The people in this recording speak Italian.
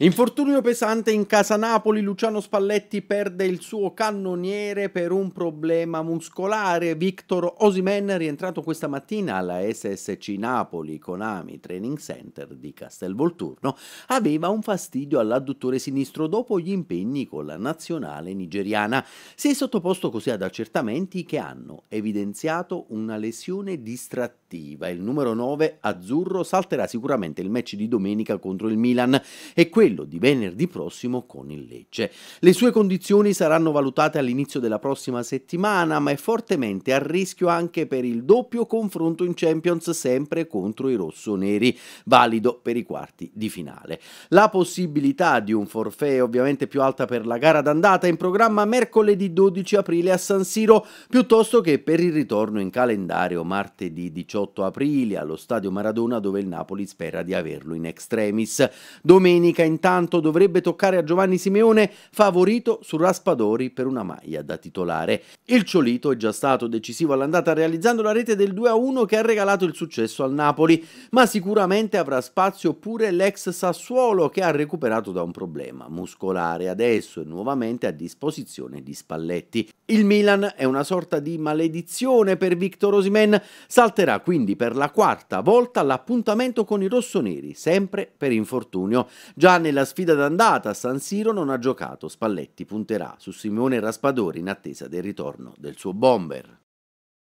Infortunio pesante in casa Napoli, Luciano Spalletti perde il suo cannoniere per un problema muscolare. Victor Osimen, rientrato questa mattina alla SSC Napoli Konami Training Center di Castelvolturno, aveva un fastidio all'adduttore sinistro dopo gli impegni con la nazionale nigeriana. Si è sottoposto così ad accertamenti che hanno evidenziato una lesione distrattiva. Il numero 9 azzurro salterà sicuramente il match di domenica contro il Milan e quello quello di venerdì prossimo con il Lecce. Le sue condizioni saranno valutate all'inizio della prossima settimana, ma è fortemente a rischio anche per il doppio confronto in Champions sempre contro i rossoneri, valido per i quarti di finale. La possibilità di un forfè è ovviamente più alta per la gara d'andata in programma mercoledì 12 aprile a San Siro, piuttosto che per il ritorno in calendario martedì 18 aprile allo Stadio Maradona dove il Napoli spera di averlo in extremis. Domenica in intanto dovrebbe toccare a Giovanni Simeone, favorito su Raspadori per una maglia da titolare. Il Ciolito è già stato decisivo all'andata realizzando la rete del 2-1 che ha regalato il successo al Napoli, ma sicuramente avrà spazio pure l'ex Sassuolo che ha recuperato da un problema muscolare adesso e nuovamente a disposizione di Spalletti. Il Milan è una sorta di maledizione per Victor Osimen, salterà quindi per la quarta volta l'appuntamento con i rossoneri, sempre per infortunio. Già nella sfida d'andata a San Siro non ha giocato, Spalletti punterà su Simone Raspadori in attesa del ritorno del suo bomber.